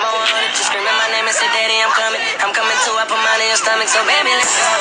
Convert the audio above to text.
I wanted to scream my name and say, Daddy, I'm coming. I'm coming too." I put mine in your stomach, so baby, let's go.